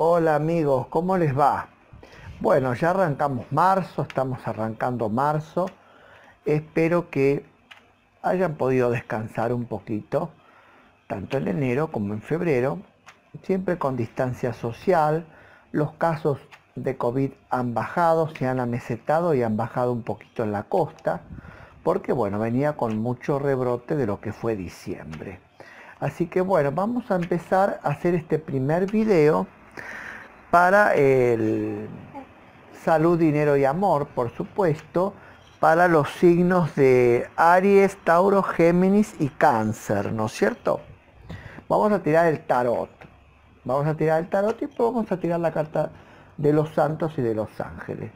Hola amigos, ¿cómo les va? Bueno, ya arrancamos marzo, estamos arrancando marzo. Espero que hayan podido descansar un poquito, tanto en enero como en febrero, siempre con distancia social. Los casos de COVID han bajado, se han amesetado y han bajado un poquito en la costa, porque bueno, venía con mucho rebrote de lo que fue diciembre. Así que bueno, vamos a empezar a hacer este primer video para el salud, dinero y amor, por supuesto, para los signos de Aries, Tauro, Géminis y Cáncer, ¿no es cierto? Vamos a tirar el tarot. Vamos a tirar el tarot y después vamos a tirar la carta de los santos y de los ángeles.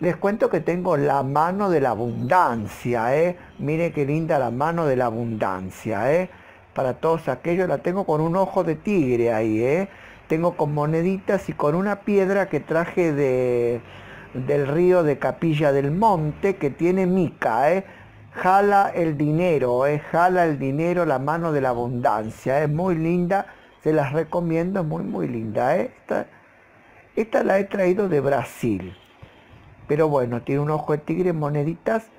Les cuento que tengo la mano de la abundancia, ¿eh? Mire qué linda la mano de la abundancia, ¿eh? Para todos aquellos, la tengo con un ojo de tigre ahí, ¿eh? Tengo con moneditas y con una piedra que traje de, del río de Capilla del Monte que tiene mica, ¿eh? jala el dinero, ¿eh? jala el dinero, la mano de la abundancia, es muy linda, se las recomiendo, es muy muy linda. ¿eh? Esta, esta la he traído de Brasil, pero bueno, tiene un ojo de tigre, moneditas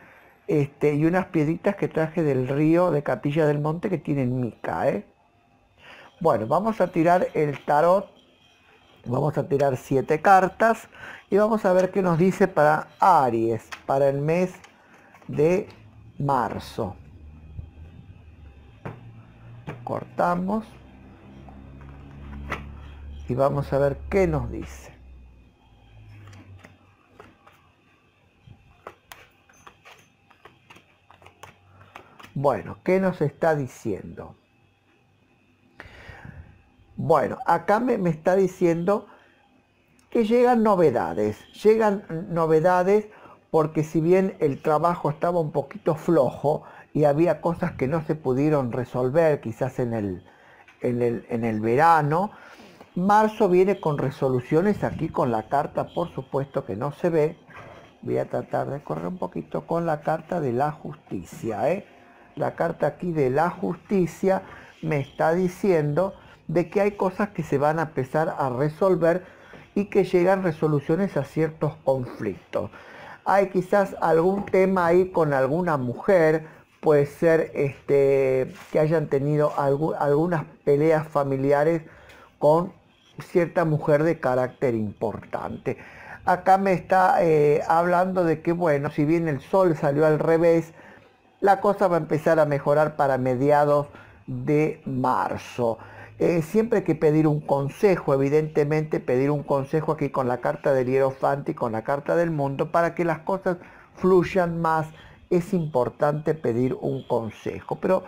este, y unas piedritas que traje del río de Capilla del Monte que tienen mica. ¿eh? Bueno, vamos a tirar el tarot. Vamos a tirar siete cartas y vamos a ver qué nos dice para Aries, para el mes de marzo. Cortamos y vamos a ver qué nos dice. Bueno, ¿qué nos está diciendo? Bueno, acá me, está diciendo que llegan novedades, llegan novedades porque si bien el trabajo estaba un poquito flojo y había cosas que no se pudieron resolver quizás en el, en el, en el verano, marzo viene con resoluciones aquí con la carta, por supuesto que no se ve, voy a tratar de correr un poquito con la carta de la justicia. ¿eh? La carta aquí de la justicia me está diciendo de que hay cosas que se van a empezar a resolver y que llegan resoluciones a ciertos conflictos. Hay quizás algún tema ahí con alguna mujer, puede ser este, que hayan tenido algunas peleas familiares con cierta mujer de carácter importante. Acá me está eh, hablando de que, bueno, si bien el sol salió al revés, la cosa va a empezar a mejorar para mediados de marzo. Eh, siempre hay que pedir un consejo, evidentemente pedir un consejo aquí con la carta del hierofante y con la carta del mundo para que las cosas fluyan más. Es importante pedir un consejo. Pero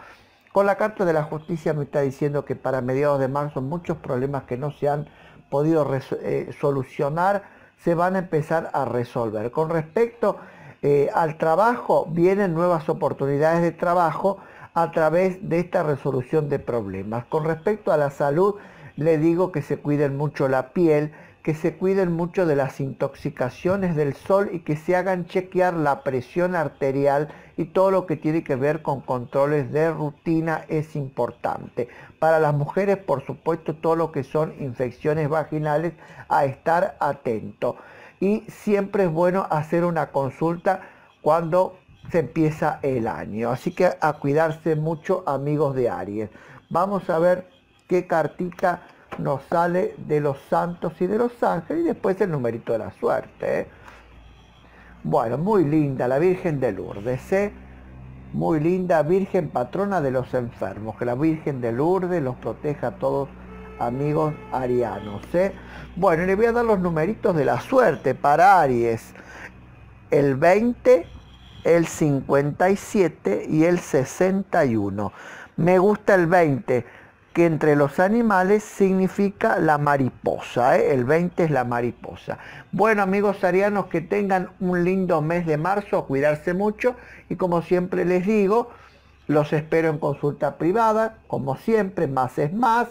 con la carta de la justicia me está diciendo que para mediados de marzo muchos problemas que no se han podido eh, solucionar se van a empezar a resolver. Con respecto eh, al trabajo, vienen nuevas oportunidades de trabajo a través de esta resolución de problemas. Con respecto a la salud, le digo que se cuiden mucho la piel, que se cuiden mucho de las intoxicaciones del sol y que se hagan chequear la presión arterial y todo lo que tiene que ver con controles de rutina es importante. Para las mujeres, por supuesto, todo lo que son infecciones vaginales, a estar atento. Y siempre es bueno hacer una consulta cuando se empieza el año. Así que a cuidarse mucho amigos de Aries. Vamos a ver qué cartita nos sale de los santos y de los ángeles y después el numerito de la suerte. ¿eh? Bueno, muy linda la Virgen de Lourdes. ¿eh? Muy linda Virgen patrona de los enfermos. Que la Virgen de Lourdes los proteja a todos amigos arianos. ¿eh? Bueno, le voy a dar los numeritos de la suerte para Aries. El 20, el 57 y el 61. Me gusta el 20, que entre los animales significa la mariposa. ¿eh? El 20 es la mariposa. Bueno amigos arianos, que tengan un lindo mes de marzo, cuidarse mucho y como siempre les digo, los espero en consulta privada, como siempre, más es más.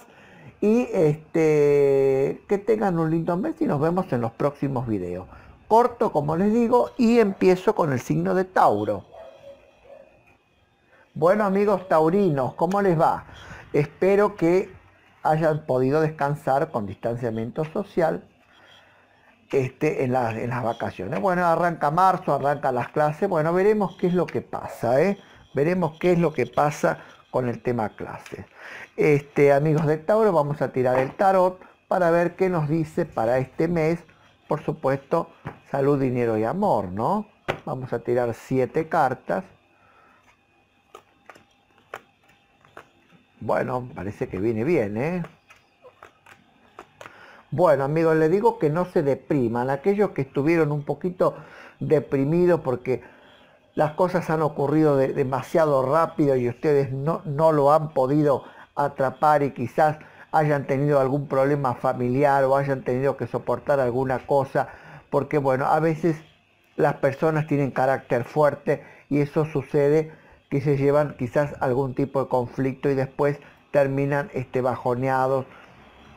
Y este, que tengan un lindo mes y nos vemos en los próximos videos corto, como les digo, y empiezo con el signo de Tauro. Bueno amigos taurinos, ¿cómo les va? Espero que hayan podido descansar con distanciamiento social este, en, en, las vacaciones. Bueno, arranca marzo, arranca las clases, bueno, veremos qué es lo que pasa, ¿eh? veremos qué es lo que pasa con el tema clases. Este, amigos de Tauro, vamos a tirar el tarot para ver qué nos dice para este mes, por supuesto, salud, dinero y amor, ¿no? Vamos a tirar siete cartas. Bueno, parece que viene bien, ¿eh? Bueno, amigos, les digo que no se depriman. Aquellos que estuvieron un poquito deprimidos porque las cosas han ocurrido demasiado rápido y ustedes no, no lo han podido atrapar y quizás hayan tenido algún problema familiar o hayan tenido que soportar alguna cosa, porque bueno, a veces las personas tienen carácter fuerte y eso sucede que se llevan quizás algún tipo de conflicto y después terminan este, bajoneados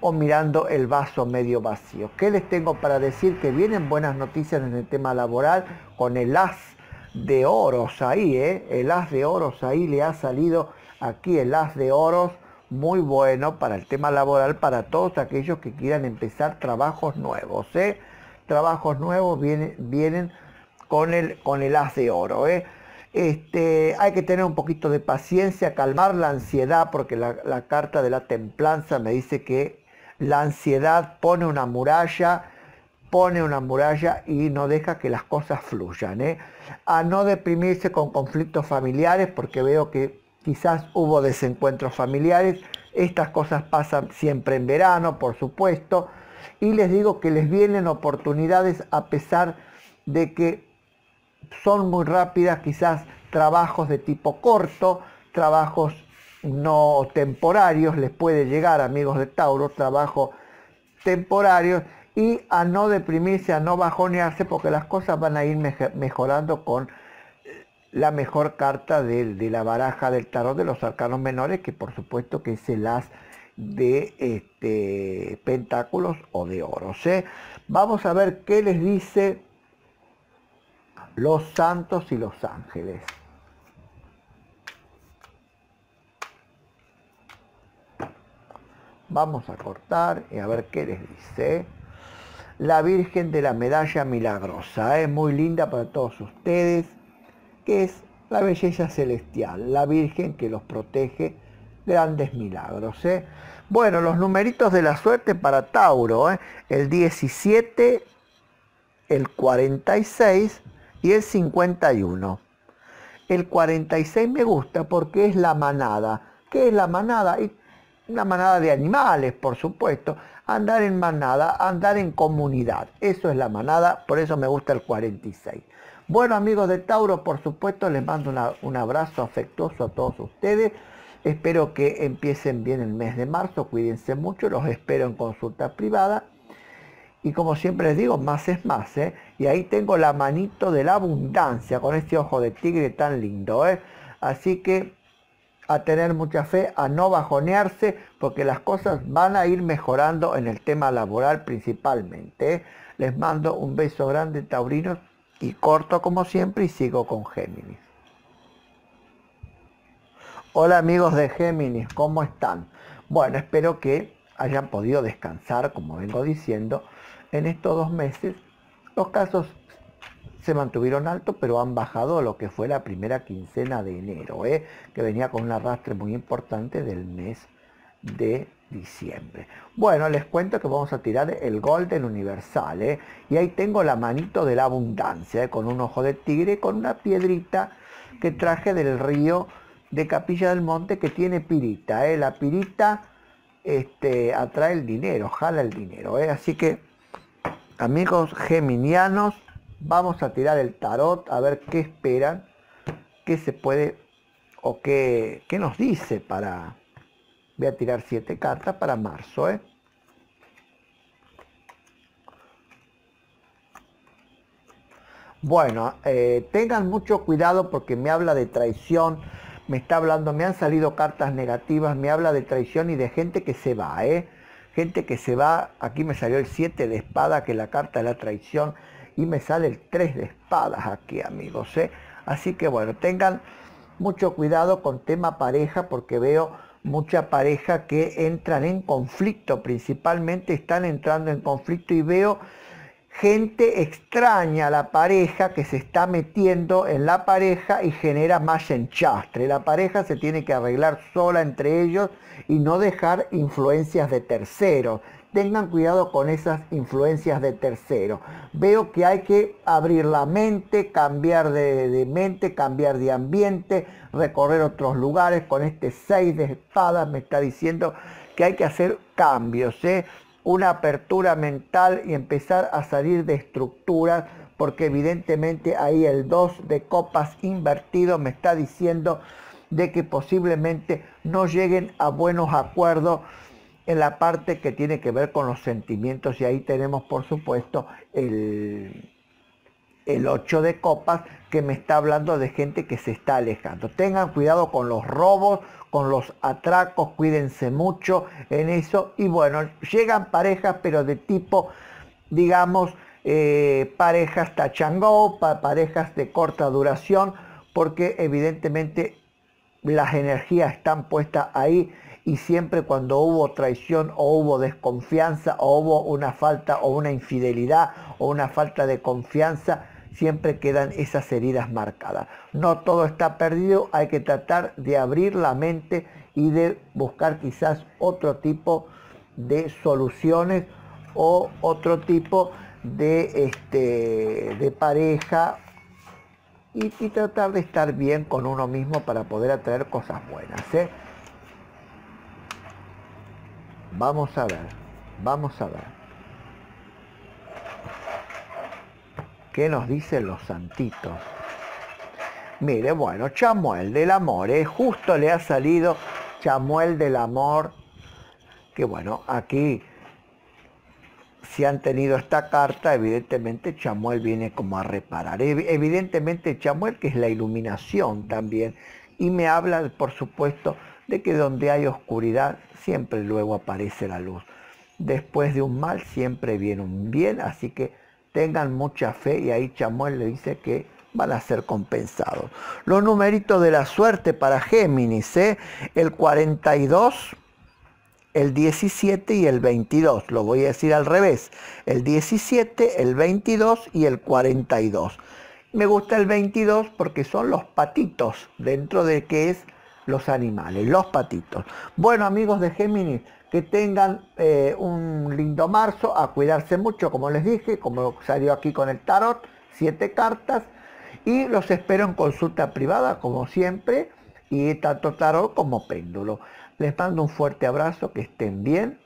o mirando el vaso medio vacío. ¿Qué les tengo para decir? Que vienen buenas noticias en el tema laboral con el as de oros ahí, ¿eh? el as de oros ahí le ha salido aquí el as de oros muy bueno para el tema laboral para todos aquellos que quieran empezar trabajos nuevos. ¿eh? Trabajos nuevos vienen, vienen con, el, con el as de oro. ¿eh? Este, hay que tener un poquito de paciencia, calmar la ansiedad, porque la, la carta de la templanza me dice que la ansiedad pone una muralla, pone una muralla y no deja que las cosas fluyan. ¿eh? A no deprimirse con conflictos familiares, porque veo que quizás hubo desencuentros familiares. Estas cosas pasan siempre en verano, por supuesto. Y les digo que les vienen oportunidades a pesar de que son muy rápidas, quizás trabajos de tipo corto, trabajos no temporarios, les puede llegar, amigos de Tauro, trabajos temporarios y a no deprimirse, a no bajonearse, porque las cosas van a ir mejorando con la mejor carta de, la baraja del tarot de los arcanos menores, que por supuesto que es el as de este, pentáculos o de oros. ¿eh? Vamos a ver qué les dice los santos y los ángeles. Vamos a cortar y a ver qué les dice. La Virgen de la Medalla Milagrosa. Es ¿eh? muy linda para todos ustedes. Que es la belleza celestial. La Virgen que los protege. Grandes milagros. ¿eh? Bueno, los numeritos de la suerte para Tauro. ¿eh? El 17, el 46 y el 51. El 46 me gusta porque es la manada. ¿Qué es la manada? una manada de animales, por supuesto, andar en manada, andar en comunidad. Eso es la manada, por eso me gusta el 46. Bueno amigos de Tauro, por supuesto, les mando un abrazo afectuoso a todos ustedes. Espero que empiecen bien el mes de marzo, cuídense mucho, los espero en consulta privada. Y como siempre les digo, más es más, ¿eh? Y ahí tengo la manito de la abundancia con este ojo de tigre tan lindo, ¿eh? Así que a tener mucha fe, a no bajonearse, porque las cosas van a ir mejorando en el tema laboral principalmente. ¿eh? Les mando un beso grande, taurinos, y corto como siempre y sigo con Géminis. Hola amigos de Géminis, ¿cómo están? Bueno, espero que hayan podido descansar, como vengo diciendo, en estos dos meses. Los casos se mantuvieron altos, pero han bajado lo que fue la primera quincena de enero, ¿eh? que venía con un arrastre muy importante del mes de diciembre. Bueno, les cuento que vamos a tirar el Golden Universal, ¿eh? y ahí tengo la manito de la abundancia, ¿eh? con un ojo de tigre, con una piedrita que traje del río de Capilla del Monte que tiene pirita. ¿eh? La pirita este, atrae el dinero, jala el dinero. ¿eh? Así que, amigos geminianos, Vamos a tirar el tarot a ver qué esperan, qué se puede o qué, qué nos dice para... Voy a tirar siete cartas para marzo, ¿eh? Bueno, eh, tengan mucho cuidado porque me habla de traición, me está hablando, me han salido cartas negativas, me habla de traición y de gente que se va, ¿eh? Gente que se va, aquí me salió el 7 de espada, que es la carta de la traición, y me sale el 3 de espadas aquí, amigos. ¿eh? Así que bueno, tengan mucho cuidado con tema pareja porque veo mucha pareja que entran en conflicto, principalmente están entrando en conflicto y veo gente extraña a la pareja que se está metiendo en la pareja y genera más enchastre. La pareja se tiene que arreglar sola entre ellos y no dejar influencias de terceros. Tengan cuidado con esas influencias de terceros. Veo que hay que abrir la mente, cambiar de, mente, cambiar de ambiente, recorrer otros lugares. Con este 6 de espadas me está diciendo que hay que hacer cambios. ¿eh? una apertura mental y empezar a salir de estructuras, porque evidentemente ahí el 2 de copas invertido me está diciendo de que posiblemente no lleguen a buenos acuerdos en la parte que tiene que ver con los sentimientos y ahí tenemos por supuesto el, el 8 de copas que me está hablando de gente que se está alejando. Tengan cuidado con los robos, con los atracos, cuídense mucho en eso. Y bueno, llegan parejas, pero de tipo, digamos, eh, parejas tachango, parejas de corta duración, porque evidentemente las energías están puestas ahí y siempre cuando hubo traición o hubo desconfianza o hubo una falta o una infidelidad o una falta de confianza, siempre quedan esas heridas marcadas. No todo está perdido, hay que tratar de abrir la mente y de buscar quizás otro tipo de soluciones o otro tipo de, este, de pareja y, tratar de estar bien con uno mismo para poder atraer cosas buenas. ¿eh? Vamos a ver, vamos a ver. ¿Qué nos dicen los santitos? Mire, bueno, Chamuel del amor, ¿eh? justo le ha salido Chamuel del amor, que bueno, aquí si han tenido esta carta, evidentemente Chamuel viene como a reparar. Evidentemente Chamuel que es la iluminación también, y me habla, por supuesto, de que donde hay oscuridad siempre luego aparece la luz. Después de un mal siempre viene un bien, así que tengan mucha fe y ahí Chamuel le dice que van a ser compensados. Los numeritos de la suerte para Géminis, ¿eh? el 42, el 17 y el 22. Lo voy a decir al revés. El 17, el 22 y el 42. Me gusta el 22 porque son los patitos dentro de que es los animales, los patitos. Bueno amigos de Géminis, que tengan eh, un lindo marzo, a cuidarse mucho, como les dije, como salió aquí con el tarot, siete cartas, y los espero en consulta privada, como siempre, y tanto tarot como péndulo. Les mando un fuerte abrazo, que estén bien,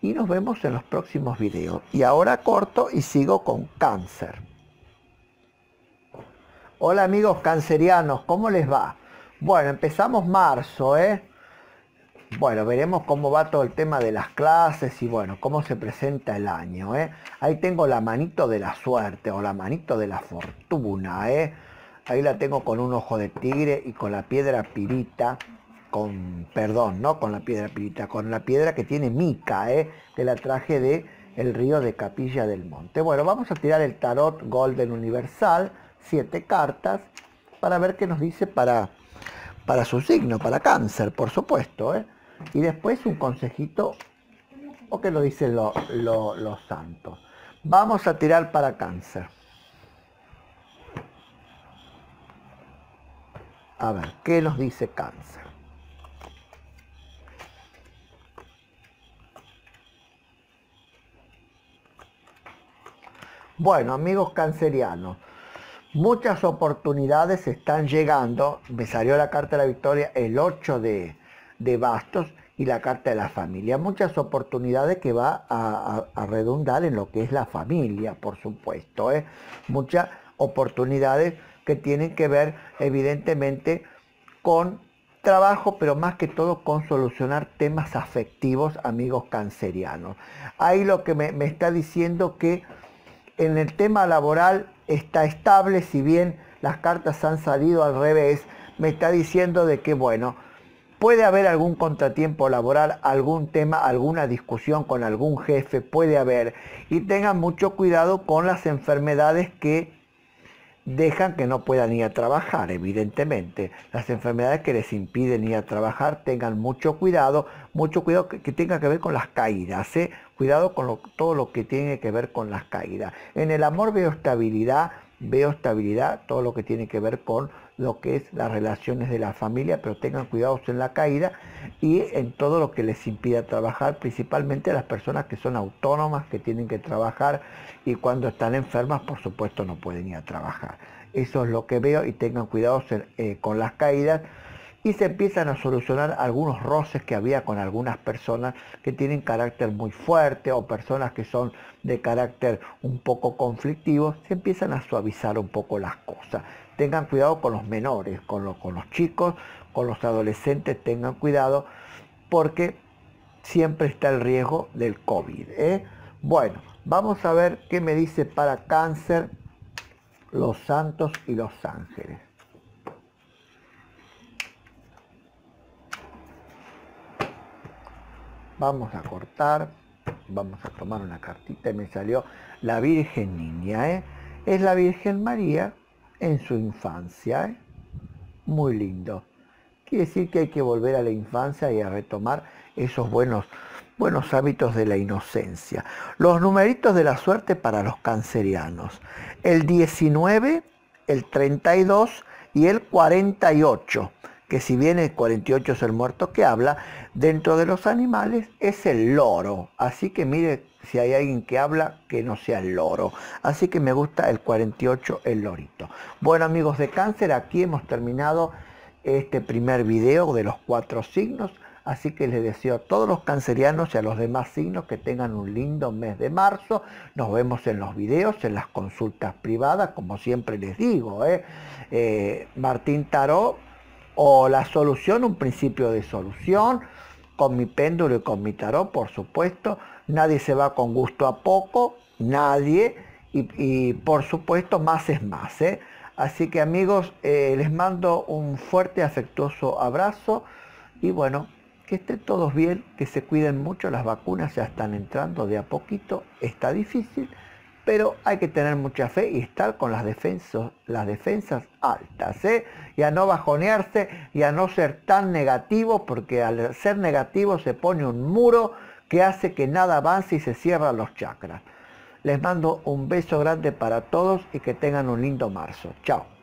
y nos vemos en los próximos videos. Y ahora corto y sigo con cáncer. Hola amigos cancerianos, ¿cómo les va? Bueno, empezamos marzo, ¿eh? Bueno, veremos cómo va todo el tema de las clases y bueno, cómo se presenta el año. ¿eh? Ahí tengo la manito de la suerte o la manito de la fortuna. ¿eh? Ahí la tengo con un ojo de tigre y con la piedra pirita. Con, perdón, no con la piedra pirita, con la piedra que tiene mica, ¿eh? que la traje de el río de Capilla del Monte. Bueno, vamos a tirar el tarot Golden Universal, siete cartas, para ver qué nos dice para, para su signo, para cáncer, por supuesto. ¿eh? Y después un consejito, o que lo dicen los santos. Vamos a tirar para cáncer. A ver, ¿qué nos dice cáncer? Bueno, amigos cancerianos, muchas oportunidades están llegando. Me salió la carta de la victoria el 8 de, de bastos y la carta de la familia. Muchas oportunidades que va a, redundar en lo que es la familia, por supuesto. ¿eh? Muchas oportunidades que tienen que ver evidentemente con trabajo, pero más que todo con solucionar temas afectivos, amigos cancerianos. Ahí lo que me está diciendo que en el tema laboral está estable, si bien las cartas han salido al revés, me está diciendo de que, bueno, Puede haber algún contratiempo laboral, algún tema, alguna discusión con algún jefe, puede haber. Y tengan mucho cuidado con las enfermedades que dejan que no puedan ir a trabajar, evidentemente. Las enfermedades que les impiden ir a trabajar, tengan mucho cuidado, mucho cuidado que, tenga que ver con las caídas, ¿eh? cuidado con todo lo que tiene que ver con las caídas. En el amor veo estabilidad, veo estabilidad, todo lo que tiene que ver con lo que es las relaciones de la familia, pero tengan cuidado en la caída y en todo lo que les impida trabajar, principalmente a las personas que son autónomas, que tienen que trabajar y cuando están enfermas, por supuesto, no pueden ir a trabajar. Eso es lo que veo y tengan cuidado eh, con las caídas y se empiezan a solucionar algunos roces que había con algunas personas que tienen carácter muy fuerte o personas que son de carácter un poco conflictivo, se empiezan a suavizar un poco las cosas tengan cuidado con los menores, con, los chicos, con los adolescentes, tengan cuidado porque siempre está el riesgo del COVID. ¿eh? Bueno, vamos a ver qué me dice para cáncer los santos y los ángeles. Vamos a cortar, vamos a tomar una cartita y me salió la Virgen Niña. ¿eh? Es la Virgen María en su infancia. ¿eh? Muy lindo. Quiere decir que hay que volver a la infancia y a retomar esos buenos, buenos hábitos de la inocencia. Los numeritos de la suerte para los cancerianos. El 19, el 32 y el 48 que si bien el 48 es el muerto que habla, dentro de los animales es el loro. Así que mire si hay alguien que habla que no sea el loro. Así que me gusta el 48, el lorito. Bueno amigos de cáncer, aquí hemos terminado este primer video de los cuatro signos. Así que les deseo a todos los cancerianos y a los demás signos que tengan un lindo mes de marzo. Nos vemos en los videos, en las consultas privadas, como siempre les digo. ¿eh? Eh, Martín Tarot o la solución, un principio de solución, con mi péndulo y con mi tarot, por supuesto. Nadie se va con gusto a poco, nadie. Y, por supuesto, más es más. ¿eh? Así que amigos, eh, les mando un fuerte, afectuoso abrazo. Y bueno, que estén todos bien, que se cuiden mucho. Las vacunas ya están entrando de a poquito. Está difícil, pero hay que tener mucha fe y estar con las defensas, las defensas altas, ¿eh? y a no bajonearse y a no ser tan negativo, porque al ser negativo se pone un muro que hace que nada avance y se cierran los chakras. Les mando un beso grande para todos y que tengan un lindo marzo. Chao.